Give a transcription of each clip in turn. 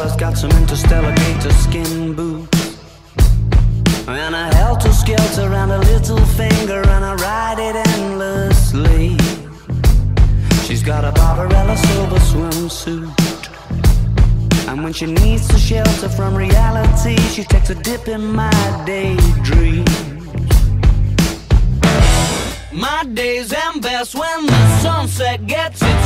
fellas got some interstellar gator skin boots. And a helter skelter and a little finger, and I ride it endlessly. She's got a Barbarella silver swimsuit. And when she needs to shelter from reality, she takes a dip in my daydream. My days am best when the sunset gets its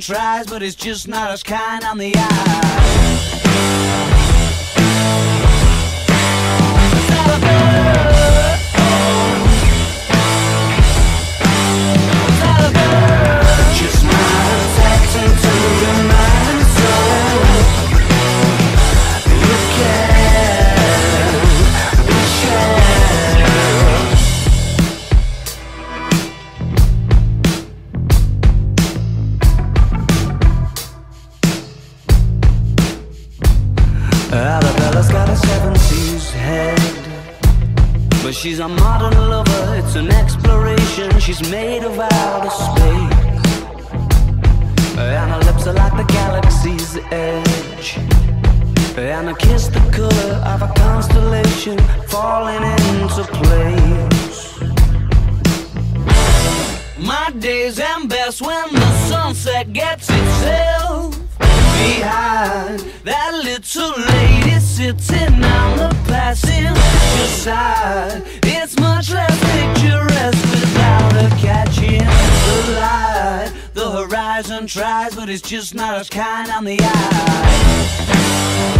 tries, but it's just not as kind on the eye. But she's a modern lover, it's an exploration. She's made of outer space. And her lips are like the galaxy's edge. And her kiss the color of a constellation falling into place. My days end best when the sunset gets itself behind that little lady sitting on the passenger side. It's much less picturesque without her catching the light. The horizon tries, but it's just not as kind on the eye.